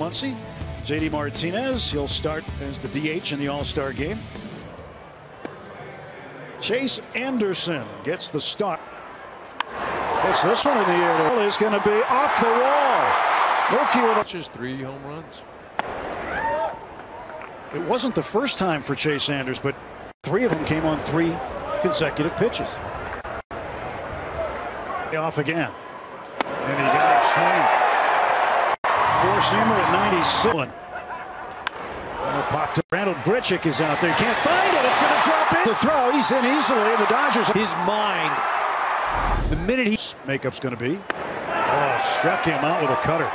Muncy. JD Martinez, he'll start as the DH in the All-Star game. Chase Anderson gets the start. It's this one in the air. Is going to be off the wall. Mookie with Just three home runs. It wasn't the first time for Chase Anderson, but three of them came on three consecutive pitches. Off again. And he got a swing. Four seamer at 97. Oh, popped up. Randal Grichuk is out there. Can't find it. It's going to drop in. The throw. He's in easily. The Dodgers. His mind, the minute he Makeup's going to be. Oh, struck him out with a cutter.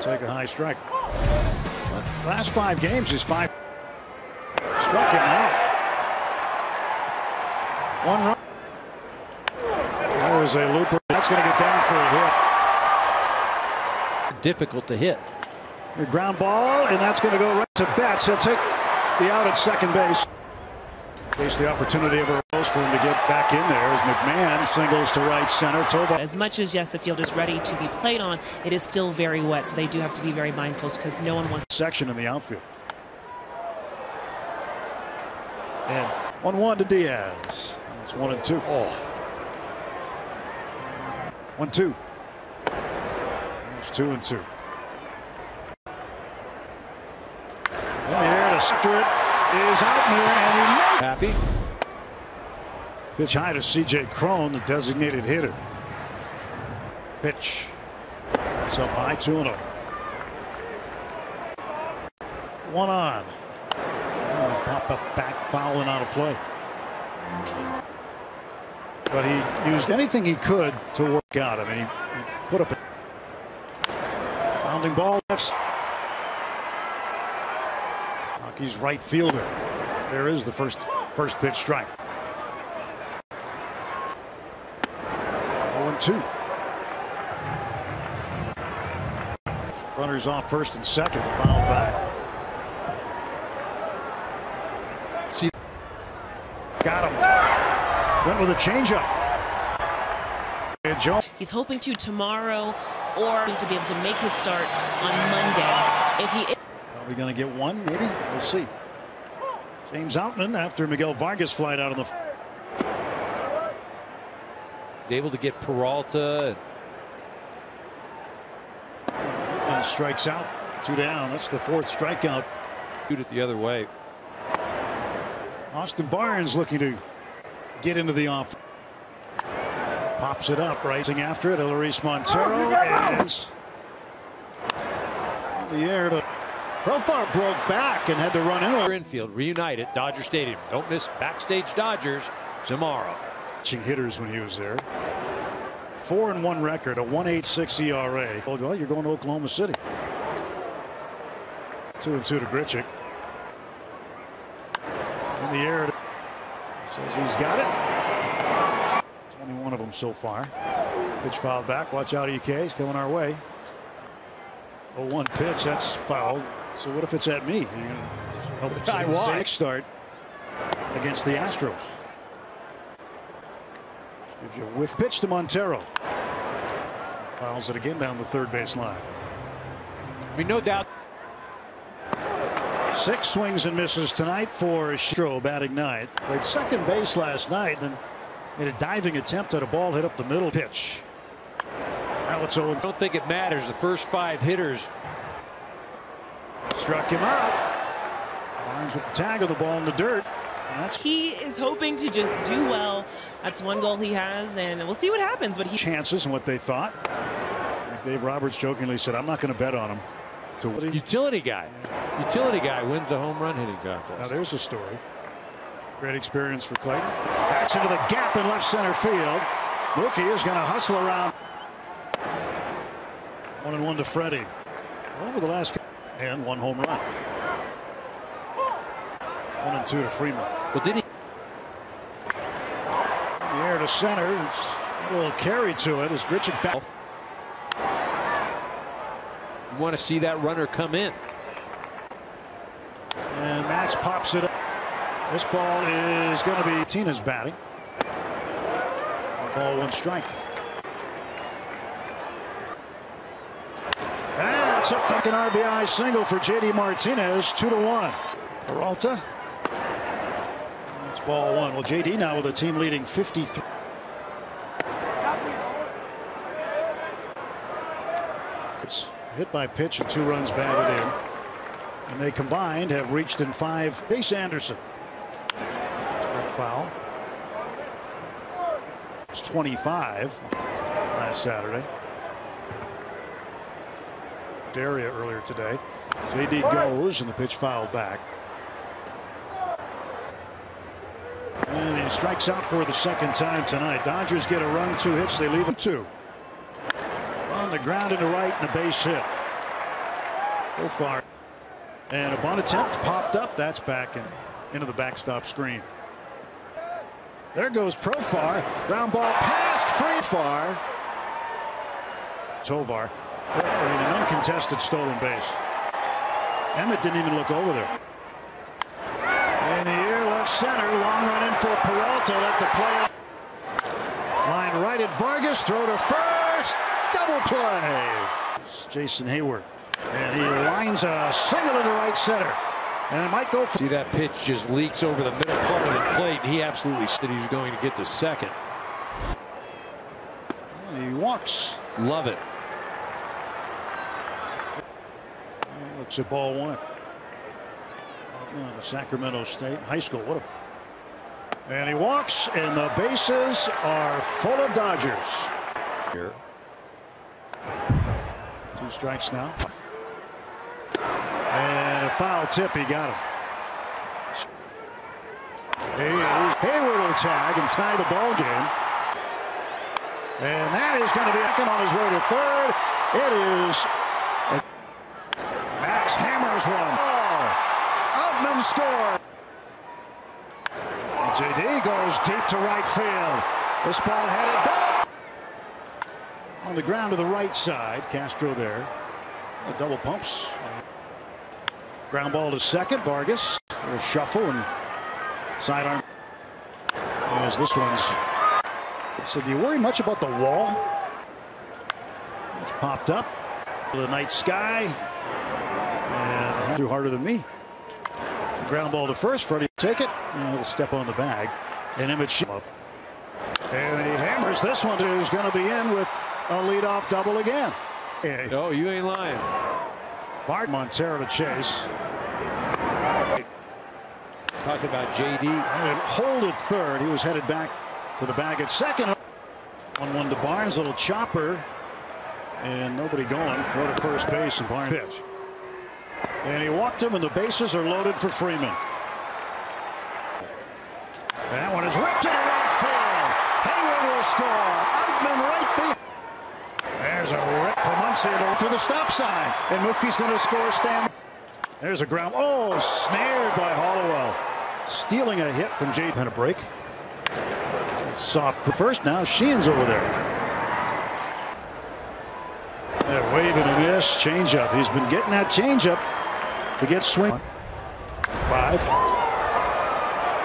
Take a high strike. But last five games, he's five. Struck him out. One run. There was a looper. That's going to get down for a hit. difficult to hit. A ground ball, and that's going to go right to Betts. He'll take the out at second base. Case the opportunity ever arose for him to get back in there as McMahon singles to right center. Toba As much as, yes, the field is ready to be played on, it is still very wet, so they do have to be very mindful because no one wants section in the outfield. And 1 1 to Diaz. It's 1 and 2. Oh, 1 2. It's 2 and 2. In the air to Stewart is out near and he happy. Pitch high to CJ Cron, the designated hitter. Pitch. That's up high, 2 0. One on. Oh, pop up back, foul and out of play. But he used anything he could to work out. I mean, he, put up a bounding ball left. Rockies right fielder. There is the first first pitch strike. 0 2. Runners off first and second. Foul back. See, Got him. Went with a changeup. He's hoping to tomorrow or to be able to make his start on Monday. If he Probably going to get one, maybe. We'll see. James Outman after Miguel Vargas flight out of the. he's able to get Peralta. And strikes out. Two down. That's the fourth strikeout. Shoot it the other way. Austin Barnes looking to get into the off. Pops it up, rising after it. Elehuris Montero oh, and the air to Profar broke back and had to run in. Infield reunited, at Dodger Stadium. Don't miss backstage Dodgers tomorrow. Catching hitters when he was there. Four and one record, a 1.86 ERA. Well, you're going to Oklahoma City. Two and two to Grichuk. In the air. Says he's got it. 21 of them so far. Pitch fouled back. Watch out, EK. He's coming our way. 0-1 pitch. That's fouled. So what if it's at me? You're going to help it I watch. Start against the Astros. Gives you a whiff pitch to Montero. Fouls it again down the third base line. I mean, no doubt Six swings and misses tonight for Stro batting ninth. Played second base last night and made a diving attempt at a ball hit up the middle pitch. Now it's 0 I don't think it matters. The first five hitters. struck him out. Barnes with the tag of the ball in the dirt. That's he is hoping to just do well. That's one goal he has, and we'll see what happens. But he chances and what they thought. Dave Roberts jokingly said, I'm not going to bet on him. To Utility guy. Utility guy wins the home run hitting contest. Now there's a story. Great experience for Clayton. That's into the gap in left center field. Mookie is going to hustle around. One and one to Freddie. Over the last and one home run. One and two to Freeman. Well, didn't he? The air to center. It's a little carry to it as Grichuk back. You want to see that runner come in. And pops it up. This ball is going to be Tina's batting. Ball one strike. Puts up the RBI single for JD Martinez, two to one. Peralta. It's ball one. Well, JD now with a team leading 53. It's hit by pitch and two runs batted in. And they combined have reached in five. Base Anderson. Foul. It's 25 last Saturday. Daria earlier today. JD goes and the pitch fouled back. And he strikes out for the second time tonight. Dodgers get a run, two hits, they leave him two. On the ground into right and a base hit. So far. And a bunt attempt popped up. That's back and into the backstop screen. There goes Profar. Ground ball past Freefar. Tovar. In an uncontested stolen base. Emmet didn't even look over there. In the air, left center. Long run in for Peralta. Left the play. Line right at Vargas. Throw to first. Double play. It's Jason Heyward. And he lines a single into right center. And it might go for See that pitch just leaks over the middle part of the plate. He absolutely said he was going to get the second. He walks. Love it. He looks at ball one. the Sacramento State High School. What a. And he walks, and the bases are full of Dodgers. Here. Two strikes now. Foul tip, he got him. Heyward will tag and tie the ball game. And that is going to be Ekin on his way to third. It is Max hammers one. Oh, Outman score. JD goes deep to right field. This ball headed back. On the ground to the right side. Castro there. Double pumps. Ground ball to second. Vargas. A shuffle and sidearm. As this one's. So do you worry much about the wall? It's popped up. The night sky. And threw harder than me. Ground ball to first. Freddie take it. And he'll step on the bag. And image up. And he hammers this one. Is going to be in with a leadoff double again. Oh, you ain't lying. Bart Montero to chase. Talk about JD. And Hold at third. He was headed back to the bag at second. 1 1 to Barnes. Little chopper. And nobody going. Throw to first base and Barnes pitch. And he walked him, and the bases are loaded for Freeman. That one is ripped to the right field. Heyward will score. Outman right behind. There's a from Muncy to the stop sign. And Mookie's going to score stand. There's a ground. Oh, snared by Hollowell. Stealing a hit from Jay. And a break. Soft first. Now Sheehan's over there. Yeah, wave and a miss. Changeup. He's been getting that changeup to get swing. Five.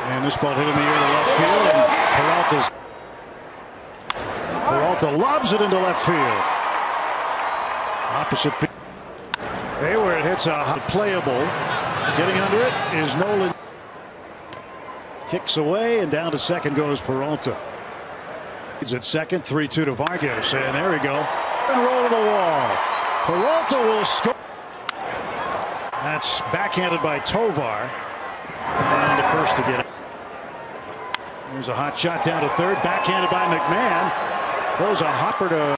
And this ball hit in the air to left field. And Peralta's Peralta lobs it into left field. Opposite field. Heyward hits a playable. Getting under it is Nolan. Kicks away and down to second goes Peralta. He's at second, 3-2 to Vargas. And there we go. And roll to the wall. Peralta will score. That's backhanded by Tovar. And the first to get it. There's a hot shot down to third. Backhanded by McMahon. Throws a hopper to